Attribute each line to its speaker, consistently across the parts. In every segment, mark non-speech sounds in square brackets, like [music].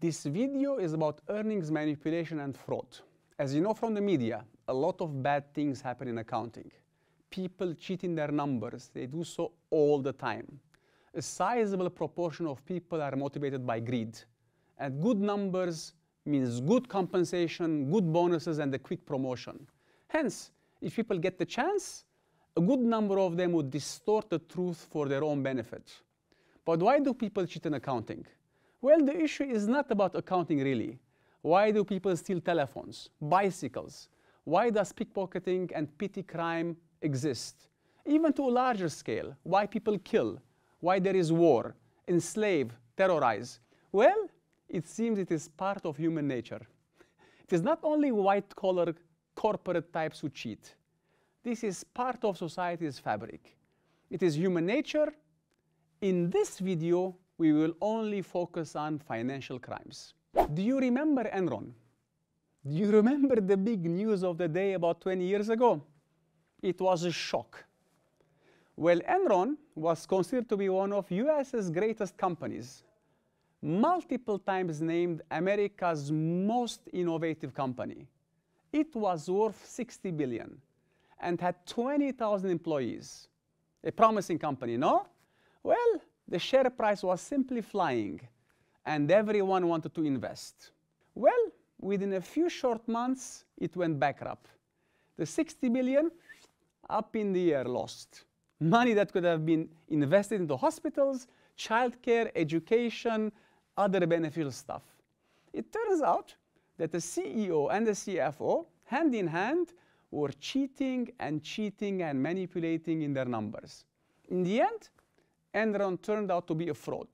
Speaker 1: This video is about earnings manipulation and fraud. As you know from the media, a lot of bad things happen in accounting. People cheat in their numbers, they do so all the time. A sizable proportion of people are motivated by greed. And good numbers means good compensation, good bonuses, and a quick promotion. Hence, if people get the chance, a good number of them would distort the truth for their own benefit. But why do people cheat in accounting? Well, the issue is not about accounting really. Why do people steal telephones, bicycles? Why does pickpocketing and petty crime exist? Even to a larger scale, why people kill, why there is war, enslave, terrorize? Well, it seems it is part of human nature. It is not only white-collar corporate types who cheat. This is part of society's fabric. It is human nature. In this video, we will only focus on financial crimes. Do you remember Enron? Do you remember the big news of the day about 20 years ago? It was a shock. Well, Enron was considered to be one of US's greatest companies, multiple times named America's most innovative company. It was worth 60 billion and had 20,000 employees. A promising company, no? Well, the share price was simply flying and everyone wanted to invest. Well, within a few short months, it went bankrupt. The 60 billion up in the air lost. Money that could have been invested into hospitals, childcare, education, other beneficial stuff. It turns out that the CEO and the CFO, hand in hand, were cheating and cheating and manipulating in their numbers. In the end, Enron turned out to be a fraud.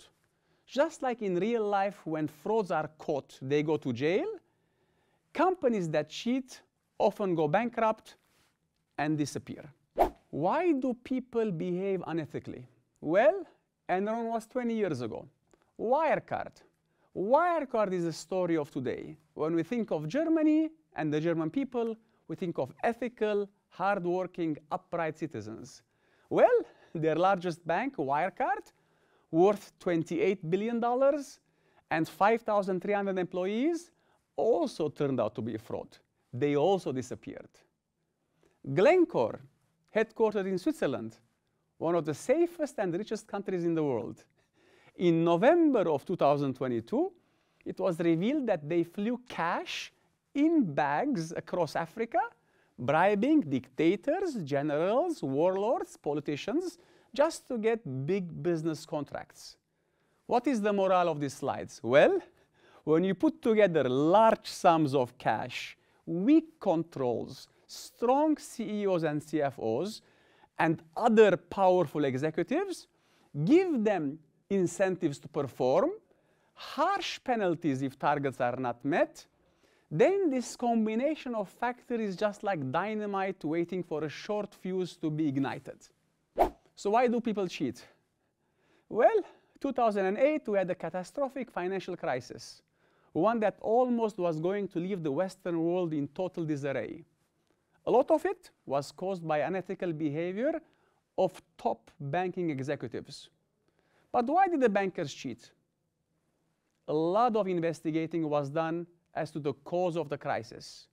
Speaker 1: Just like in real life, when frauds are caught, they go to jail, companies that cheat often go bankrupt and disappear. Why do people behave unethically? Well, Enron was 20 years ago. Wirecard. Wirecard is the story of today. When we think of Germany and the German people, we think of ethical, hardworking, upright citizens. Well, their largest bank, Wirecard, worth $28 billion and 5,300 employees, also turned out to be a fraud. They also disappeared. Glencore, headquartered in Switzerland, one of the safest and richest countries in the world. In November of 2022, it was revealed that they flew cash in bags across Africa bribing dictators, generals, warlords, politicians, just to get big business contracts. What is the moral of these slides? Well, when you put together large sums of cash, weak controls, strong CEOs and CFOs, and other powerful executives, give them incentives to perform, harsh penalties if targets are not met, then this combination of factors is just like dynamite waiting for a short fuse to be ignited. So why do people cheat? Well, 2008 we had a catastrophic financial crisis, one that almost was going to leave the Western world in total disarray. A lot of it was caused by unethical behavior of top banking executives. But why did the bankers cheat? A lot of investigating was done as to the cause of the crisis.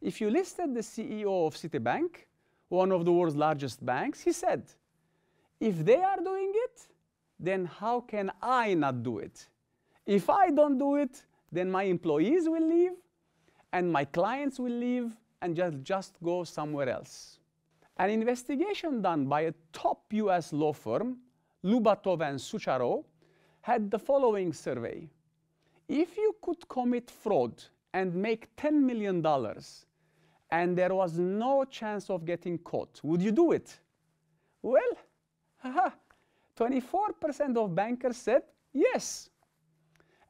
Speaker 1: If you listed the CEO of Citibank, one of the world's largest banks, he said, if they are doing it, then how can I not do it? If I don't do it, then my employees will leave and my clients will leave and just, just go somewhere else. An investigation done by a top US law firm, Labaton and Sucharow, had the following survey. If you could commit fraud and make $10 million and there was no chance of getting caught, would you do it? Well, 24% of bankers said yes.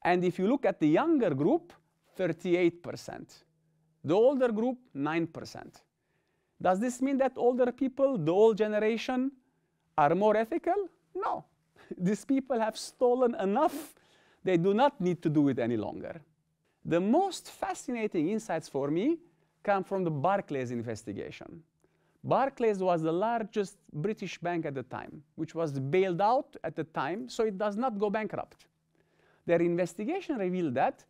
Speaker 1: And if you look at the younger group, 38%. The older group, 9%. Does this mean that older people, the old generation, are more ethical? No. [laughs] These people have stolen enough they do not need to do it any longer. The most fascinating insights for me come from the Barclays investigation. Barclays was the largest British bank at the time, which was bailed out at the time, so it does not go bankrupt. their investigation revealed that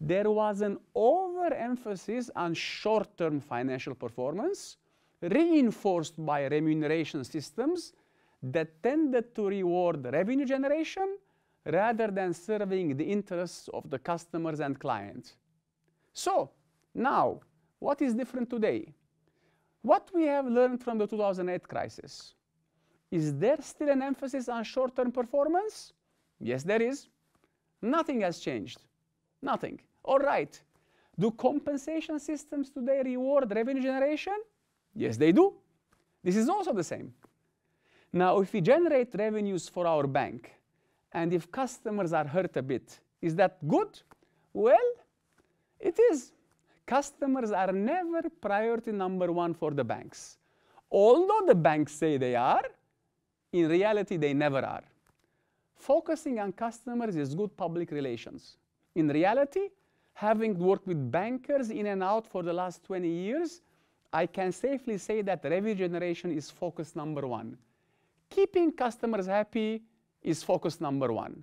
Speaker 1: there was an overemphasis on short-term financial performance, reinforced by remuneration systems that tended to reward revenue generation rather than serving the interests of the customers and clients. So now, what is different today? What we have learned from the 2008 crisis, is there still an emphasis on short-term performance? Yes, there is. Nothing has changed. Nothing. All right. Do compensation systems today reward revenue generation? Yes, they do. This is also the same. Now, if we generate revenues for our bank, and if customers are hurt a bit, is that good? Well, it is. Customers are never priority number one for the banks. Although the banks say they are, in reality, they never are. Focusing on customers is good public relations. In reality, having worked with bankers in and out for the last 20 years, I can safely say that revenue generation is focus number one. Keeping customers happy is focus number one.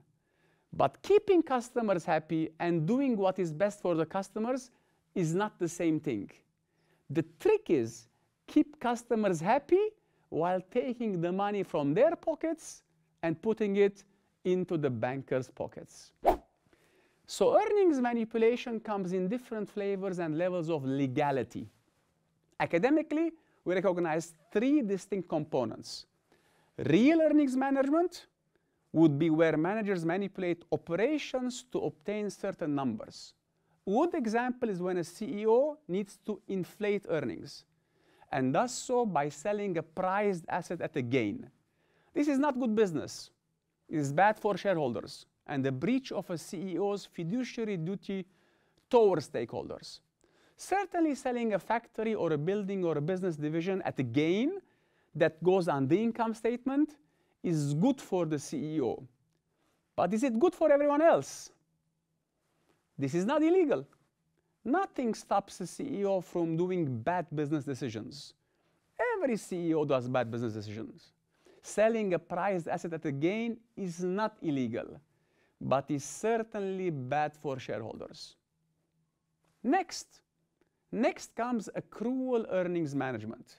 Speaker 1: But keeping customers happy and doing what is best for the customers is not the same thing. The trick is keep customers happy while taking the money from their pockets and putting it into the banker's pockets. So earnings manipulation comes in different flavors and levels of legality. Academically, we recognize three distinct components. Real earnings management would be where managers manipulate operations to obtain certain numbers. Good example is when a CEO needs to inflate earnings and does so by selling a prized asset at a gain. This is not good business. It is bad for shareholders and a breach of a CEO's fiduciary duty towards stakeholders. Certainly selling a factory or a building or a business division at a gain that goes on the income statement is good for the CEO. But is it good for everyone else? This is not illegal. Nothing stops a CEO from doing bad business decisions. Every CEO does bad business decisions. Selling a prized asset at a gain is not illegal, but is certainly bad for shareholders. Next, next comes accrual earnings management.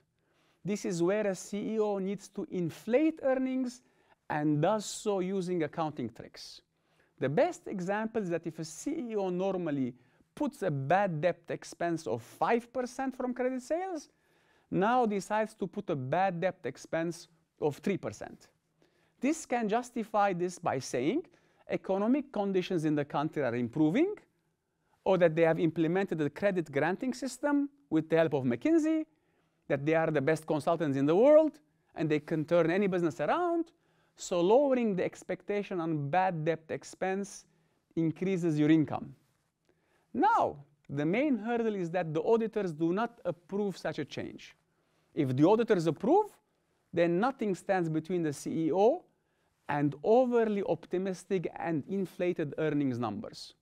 Speaker 1: This is where a CEO needs to inflate earnings and does so using accounting tricks. The best example is that if a CEO normally puts a bad debt expense of 5% from credit sales, now decides to put a bad debt expense of 3%. This can justify this by saying economic conditions in the country are improving, or that they have implemented a credit granting system with the help of McKinsey, that they are the best consultants in the world, and they can turn any business around. So lowering the expectation on bad debt expense increases your income. Now, the main hurdle is that the auditors do not approve such a change. If the auditors approve, then nothing stands between the CEO and overly optimistic and inflated earnings numbers.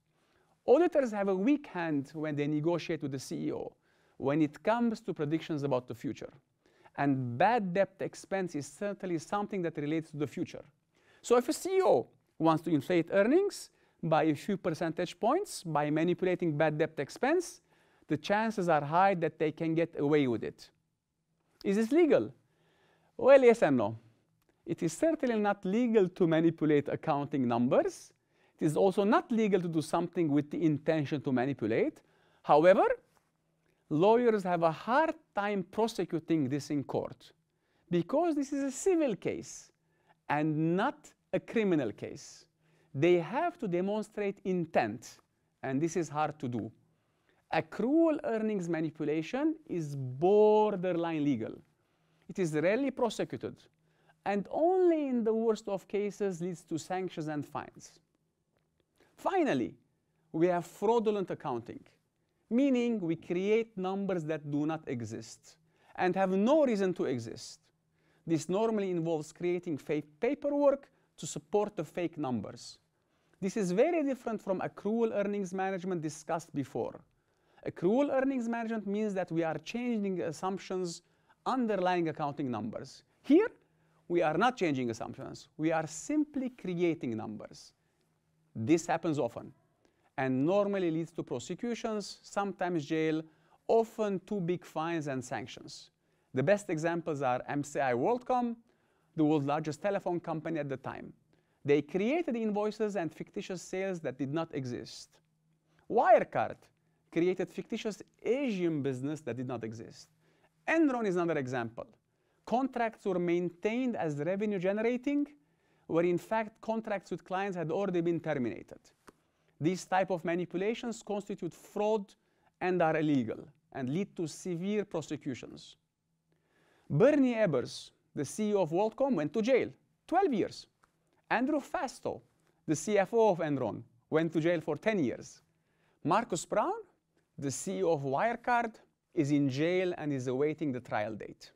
Speaker 1: Auditors have a weak hand when they negotiate with the CEO when it comes to predictions about the future. And bad debt expense is certainly something that relates to the future. So if a CEO wants to inflate earnings, by a few percentage points by manipulating bad debt expense, the chances are high that they can get away with it. Is this legal? Well, yes and no. It is certainly not legal to manipulate accounting numbers. It is also not legal to do something with the intention to manipulate. However, lawyers have a hard time prosecuting this in court because this is a civil case and not a criminal case they have to demonstrate intent, and this is hard to do. Accrual earnings manipulation is borderline legal. It is rarely prosecuted, and only in the worst of cases leads to sanctions and fines. Finally, we have fraudulent accounting, meaning we create numbers that do not exist and have no reason to exist. This normally involves creating fake paperwork to support the fake numbers. This is very different from accrual earnings management discussed before. Accrual earnings management means that we are changing assumptions underlying accounting numbers. Here, we are not changing assumptions. We are simply creating numbers. This happens often and normally leads to prosecutions, sometimes jail, often two big fines and sanctions. The best examples are MCI WorldCom, the world's largest telephone company at the time. They created invoices and fictitious sales that did not exist. Wirecard created fictitious Asian business that did not exist. Enron is another example. Contracts were maintained as revenue generating, where in fact contracts with clients had already been terminated. These type of manipulations constitute fraud and are illegal and lead to severe prosecutions. Bernie Ebbers, the CEO of WorldCom, went to jail, 12 years. Andrew Fastow, the CFO of Enron, went to jail for 10 years. Markus Braun, the CEO of Wirecard, is in jail and is awaiting the trial date.